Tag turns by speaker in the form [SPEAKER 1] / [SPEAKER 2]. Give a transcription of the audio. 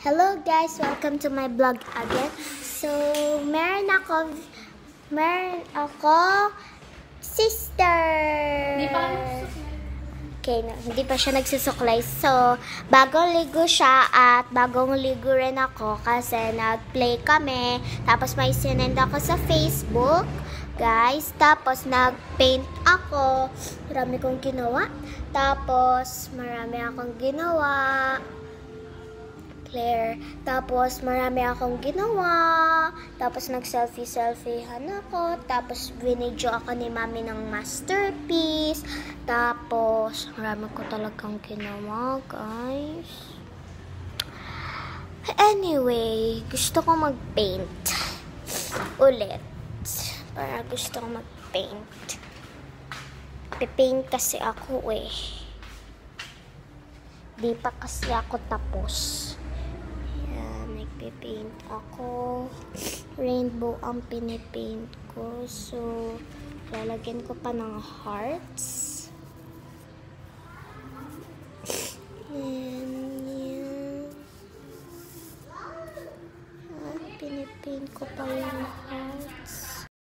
[SPEAKER 1] Hello guys, welcome to my vlog again. So, meron ako, meron ako sister.
[SPEAKER 2] Hindi pa.
[SPEAKER 1] Okay, na, hindi pa siya nagsusuklay. So, bagong ligo siya at bagong ligo rin ako kasi nag-play kami. Tapos may sinend ako sa Facebook, guys. Tapos nag-paint ako. Marami kong ginawa. Tapos marami akong ginawa. Claire. Tapos, marami akong ginawa. Tapos, nag-selfie-selfiehan ako. Tapos, binidyo ako ni mami ng masterpiece. Tapos, marami ko talagang ginawa, guys. Anyway, gusto ko mag-paint. Ulit. Para gusto ko mag-paint. Pipaint kasi ako eh. Di pa kasi ako tapos. Ako. Rainbow ang pinipaint ko. So, lalagyan ko pa ng hearts. And, yan. At pinipaint ko pa yung hearts.